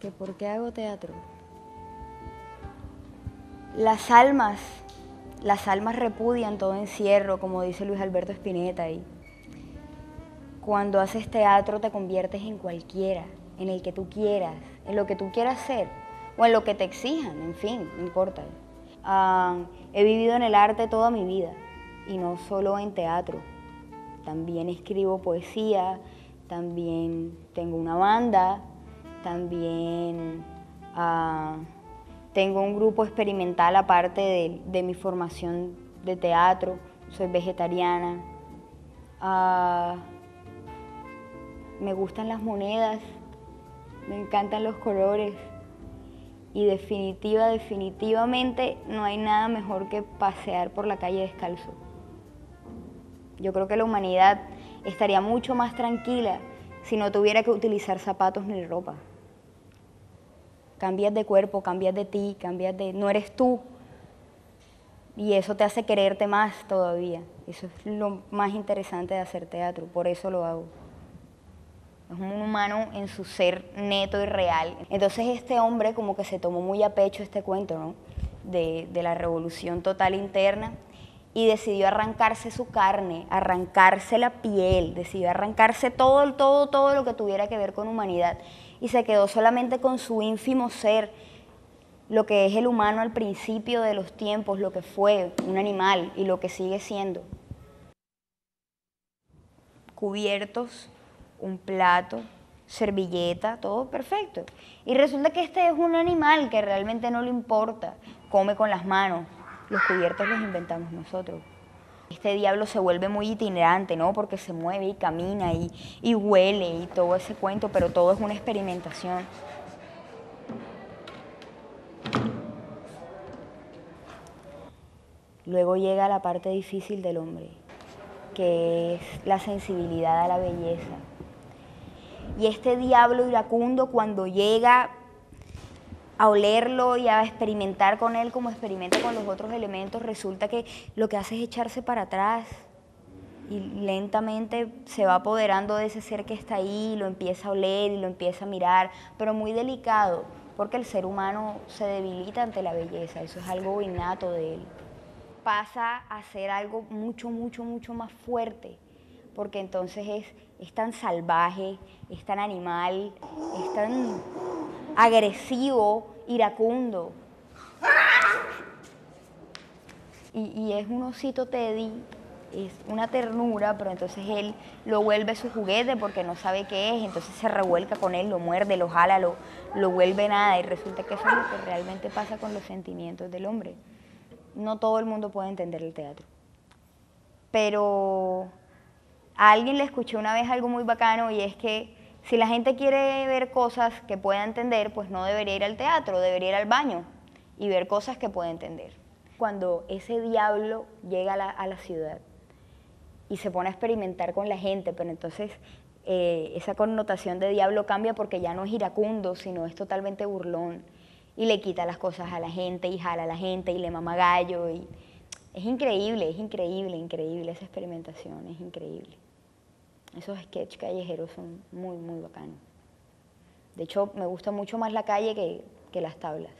que por qué hago teatro. Las almas, las almas repudian todo encierro, como dice Luis Alberto Spinetta. Y cuando haces teatro te conviertes en cualquiera, en el que tú quieras, en lo que tú quieras ser, o en lo que te exijan, en fin, no importa. Ah, he vivido en el arte toda mi vida, y no solo en teatro. También escribo poesía, también tengo una banda, también ah, tengo un grupo experimental aparte de, mi formación de teatro, soy vegetariana. Ah, me gustan las monedas, me encantan los colores y definitiva, definitivamente no hay nada mejor que pasear por la calle descalzo. Yo creo que la humanidad estaría mucho más tranquila si no tuviera que utilizar zapatos ni ropa. Cambias de cuerpo, cambias de ti, cambias de... no eres tú. Y eso te hace quererte más todavía. Eso es lo más interesante de hacer teatro, por eso lo hago. Es un humano en su ser neto y real. Entonces este hombre como que se tomó muy a pecho este cuento, ¿no? De, de la revolución total interna y decidió arrancarse su carne, arrancarse la piel, decidió arrancarse todo, todo, todo lo que tuviera que ver con humanidad y se quedó solamente con su ínfimo ser, lo que es el humano al principio de los tiempos, lo que fue un animal y lo que sigue siendo. Cubiertos, un plato, servilleta, todo perfecto. Y resulta que este es un animal que realmente no le importa, come con las manos, los cubiertos los inventamos nosotros. Este diablo se vuelve muy itinerante, ¿no? Porque se mueve y camina y, huele y todo ese cuento, pero todo es una experimentación. Luego llega la parte difícil del hombre, que es la sensibilidad a la belleza. Y este diablo iracundo cuando llega a olerlo y a experimentar con él como experimenta con los otros elementos, resulta que lo que hace es echarse para atrás y lentamente se va apoderando de ese ser que está ahí, lo empieza a oler y lo empieza a mirar, pero muy delicado, porque el ser humano se debilita ante la belleza, eso es algo innato de él. Pasa a ser algo mucho, mucho, mucho más fuerte, porque entonces es, es tan salvaje, es tan animal, es tan agresivo, iracundo. Y, es un osito Teddy, es una ternura, pero entonces él lo vuelve su juguete porque no sabe qué es, entonces se revuelca con él, lo muerde, lo jala, lo, lo vuelve nada y resulta que eso es lo que realmente pasa con los sentimientos del hombre. No todo el mundo puede entender el teatro. Pero a alguien le escuché una vez algo muy bacano y es que si la gente quiere ver cosas que pueda entender, pues no debería ir al teatro, debería ir al baño y ver cosas que pueda entender. Cuando ese diablo llega a la, ciudad y se pone a experimentar con la gente, pero entonces eh, esa connotación de diablo cambia porque ya no es iracundo, sino es totalmente burlón y le quita las cosas a la gente y jala a la gente y le mama gallo. Y... Es increíble, es increíble, increíble esa experimentación, es increíble. Esos sketches callejeros son muy, muy bacanos. De hecho, me gusta mucho más la calle que, que las tablas.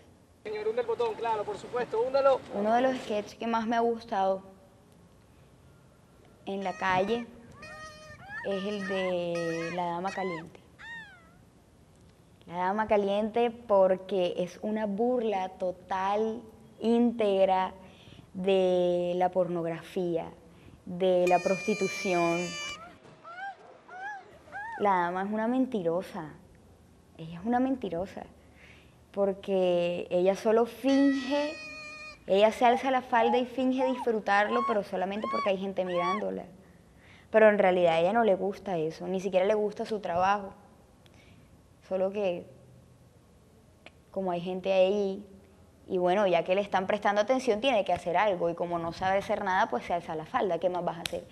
Señor, un del botón, claro, por supuesto, úndalo. Uno de los sketches que más me ha gustado en la calle es el de La Dama Caliente. La Dama Caliente porque es una burla total, íntegra de la pornografía, de la prostitución, la dama es una mentirosa. Ella es una mentirosa. Porque ella solo finge, ella se alza la falda y finge disfrutarlo, pero solamente porque hay gente mirándola. Pero en realidad a ella no le gusta eso, ni siquiera le gusta su trabajo. Solo que como hay gente ahí, y bueno, ya que le están prestando atención, tiene que hacer algo. Y como no sabe hacer nada, pues se alza la falda. ¿Qué más vas a hacer?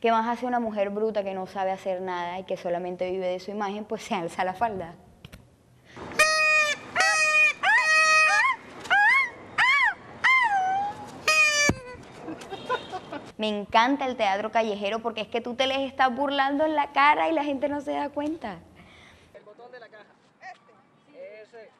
¿Qué más hace una mujer bruta que no sabe hacer nada y que solamente vive de su imagen? Pues se alza la falda. Me encanta el teatro callejero porque es que tú te les estás burlando en la cara y la gente no se da cuenta. El botón de la caja. Este. Ese.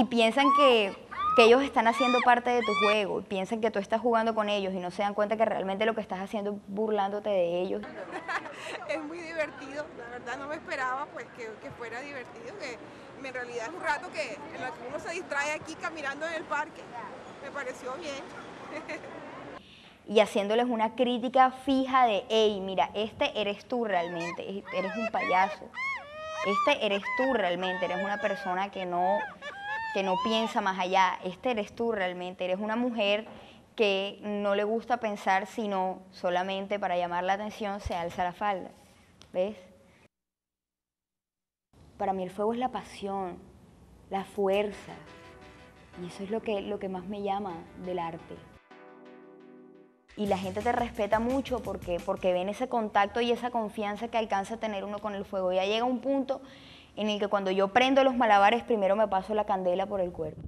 Y piensan que que ellos están haciendo parte de tu juego, y piensan que tú estás jugando con ellos y no se dan cuenta que realmente lo que estás haciendo es burlándote de ellos. es muy divertido, la verdad no me esperaba pues que, que fuera divertido, que en realidad es un rato que, en el que uno se distrae aquí caminando en el parque, me pareció bien. y haciéndoles una crítica fija de, hey, mira, este eres tú realmente, eres un payaso. Este eres tú realmente, eres una persona que no, que no piensa más allá. Este eres tú realmente, eres una mujer que no le gusta pensar sino solamente para llamar la atención se alza la falda. ¿Ves? Para mí el fuego es la pasión, la fuerza. Y eso es lo que, lo que más me llama del arte y la gente te respeta mucho porque, porque ven ese contacto y esa confianza que alcanza a tener uno con el fuego. Ya llega un punto en el que cuando yo prendo los malabares, primero me paso la candela por el cuerpo.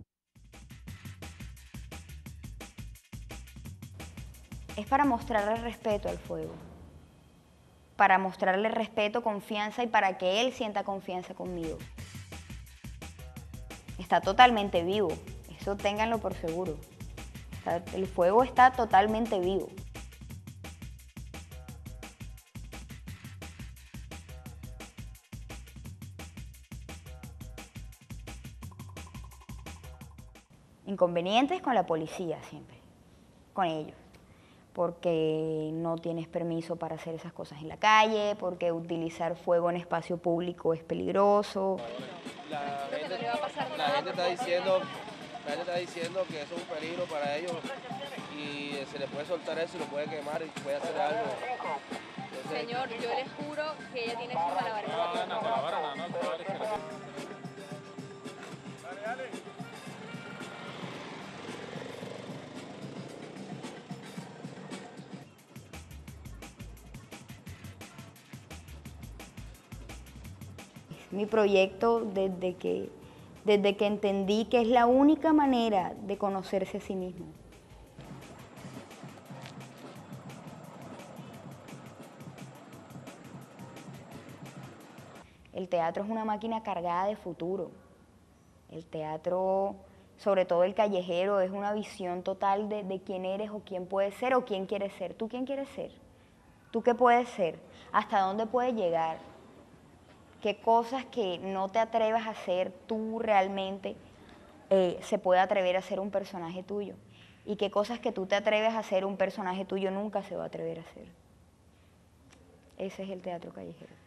Es para mostrarle respeto al fuego, para mostrarle respeto, confianza y para que él sienta confianza conmigo. Está totalmente vivo, eso ténganlo por seguro el fuego está totalmente vivo. Inconvenientes con la policía siempre, con ellos, porque no tienes permiso para hacer esas cosas en la calle, porque utilizar fuego en espacio público es peligroso. La la gente está diciendo la gente está diciendo que eso es un peligro para ellos y se les puede soltar eso y lo puede quemar y puede hacer algo. Señor, yo les juro que ella tiene su malabares. Mi proyecto desde que desde que entendí que es la única manera de conocerse a sí mismo. El teatro es una máquina cargada de futuro. El teatro, sobre todo el callejero, es una visión total de, de quién eres o quién puedes ser o quién quieres ser. ¿Tú quién quieres ser? ¿Tú qué puedes ser? ¿Hasta dónde puedes llegar? Qué cosas que no te atrevas a hacer tú realmente eh, se puede atrever a ser un personaje tuyo. Y qué cosas que tú te atreves a hacer un personaje tuyo nunca se va a atrever a hacer. Ese es el teatro callejero.